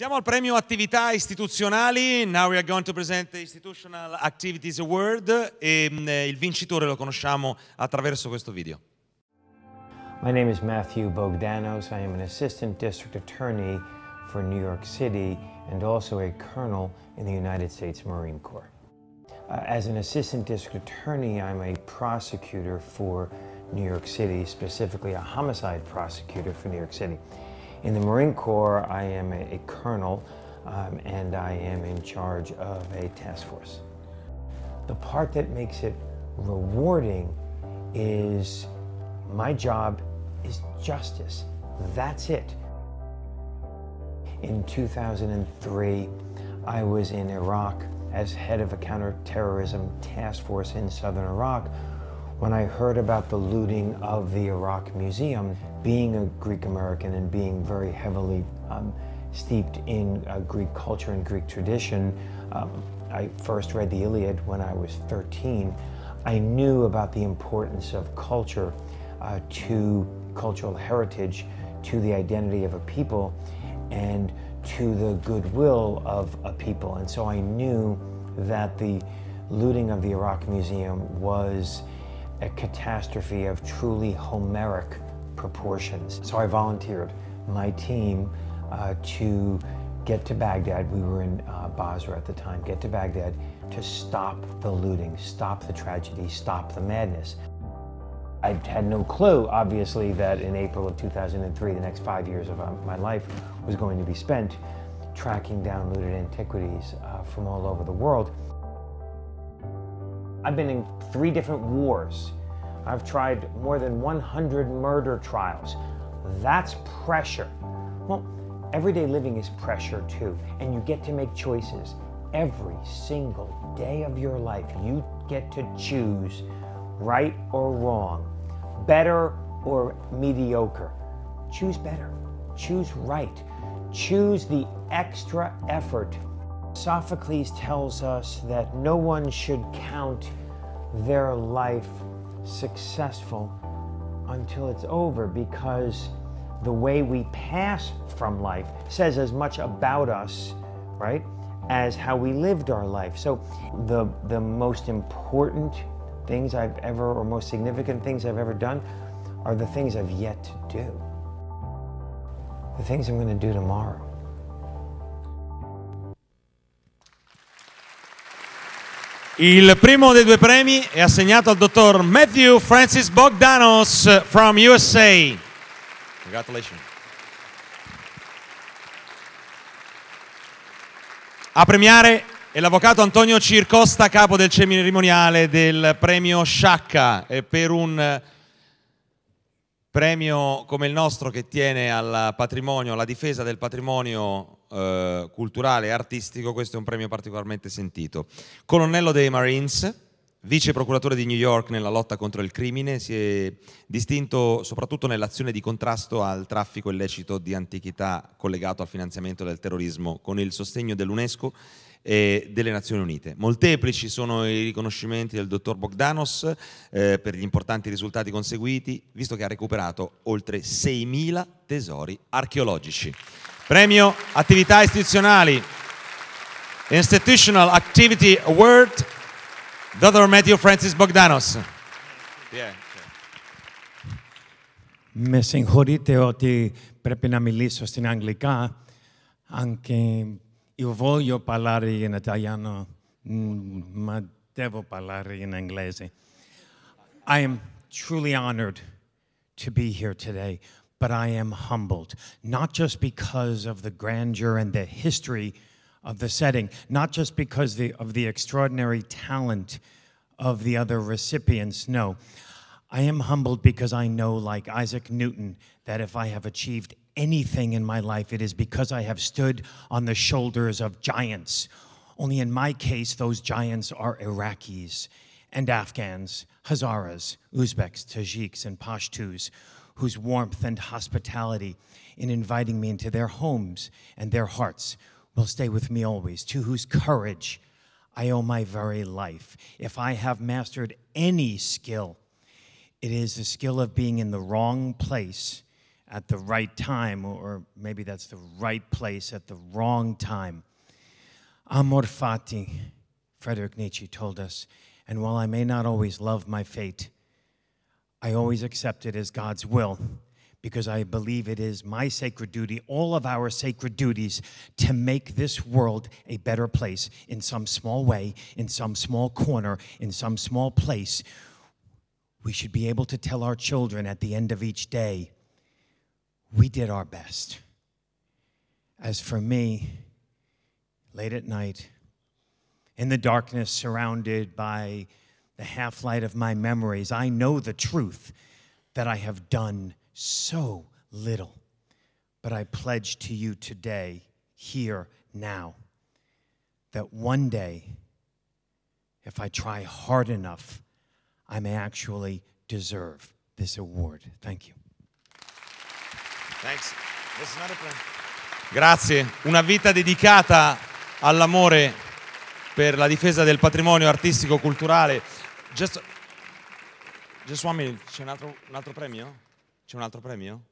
Siamo al premio attività istituzionali, now we are going to present the Institutional Activities Award e mh, il vincitore lo conosciamo attraverso questo video. My name is Matthew Bogdanos. I am an assistant district attorney for New York City and also a colonel in the United States Marine Corps. Uh, as an assistant district attorney, I'm a prosecutor for New York City, specifically a homicide prosecutor for New York City. In the Marine Corps, I am a, a colonel um, and I am in charge of a task force. The part that makes it rewarding is my job is justice. That's it. In 2003, I was in Iraq as head of a counterterrorism task force in southern Iraq when I heard about the looting of the Iraq Museum. Being a Greek American and being very heavily um, steeped in uh, Greek culture and Greek tradition, um, I first read the Iliad when I was 13. I knew about the importance of culture uh, to cultural heritage, to the identity of a people, and to the goodwill of a people. And so I knew that the looting of the Iraq Museum was a catastrophe of truly Homeric proportions. So I volunteered my team uh, to get to Baghdad. We were in uh, Basra at the time, get to Baghdad to stop the looting, stop the tragedy, stop the madness. I had no clue, obviously, that in April of 2003, the next five years of uh, my life was going to be spent tracking down looted antiquities uh, from all over the world. I've been in three different wars. I've tried more than 100 murder trials. That's pressure. Well, everyday living is pressure too, and you get to make choices. Every single day of your life, you get to choose right or wrong, better or mediocre. Choose better, choose right, choose the extra effort. Sophocles tells us that no one should count their life successful until it's over because the way we pass from life says as much about us, right, as how we lived our life. So the the most important things I've ever or most significant things I've ever done are the things I've yet to do. The things I'm going to do tomorrow. Il primo dei due premi è assegnato al dottor Matthew Francis Bogdanos from USA. Congratulations. A premiare è l'avvocato Antonio Circosta, capo del cerimoniale del premio Sciacca per un premio come il nostro che tiene al patrimonio, alla difesa del patrimonio eh, culturale e artistico, questo è un premio particolarmente sentito. Colonnello dei Marines, vice procuratore di New York nella lotta contro il crimine, si è distinto soprattutto nell'azione di contrasto al traffico illecito di antichità collegato al finanziamento del terrorismo con il sostegno dell'UNESCO e delle Nazioni Unite. Molteplici sono i riconoscimenti del dottor Bogdanos eh, per gli importanti risultati conseguiti, visto che ha recuperato oltre 6.000 tesori archeologici. Premio Attività Istituzionali Institutional Activity Award Dr. Matthew Francis Bogdanos. Yeah. Με συγχωρείτε ότι πρέπει να μιλήσω στην αγγλικά, αν και io voglio parlare in italiano, mm, ma devo parlare in inglese. I am truly honored to be here today, but I am humbled, not just because of the grandeur and the history of the setting, not just because the, of the extraordinary talent of the other recipients. No, I am humbled because I know, like Isaac Newton, that if I have achieved anything in my life, it is because I have stood on the shoulders of giants. Only in my case, those giants are Iraqis and Afghans, Hazaras, Uzbeks, Tajiks, and Pashtus, whose warmth and hospitality in inviting me into their homes and their hearts will stay with me always, to whose courage I owe my very life. If I have mastered any skill, it is the skill of being in the wrong place at the right time, or maybe that's the right place at the wrong time. Amor fati, Frederick Nietzsche told us. And while I may not always love my fate, I always accept it as God's will because I believe it is my sacred duty, all of our sacred duties, to make this world a better place in some small way, in some small corner, in some small place. We should be able to tell our children at the end of each day, we did our best. As for me, late at night, in the darkness, surrounded by the half light of my memories, I know the truth that I have done so little. But I pledge to you today, here, now, that one day, if I try hard enough, I may actually deserve this award. Thank you. Thanks. Grazie. Una vita dedicata all'amore per la difesa del patrimonio artistico-culturale. Just, just one minute. C'è un altro, un altro premio? C'è un altro premio?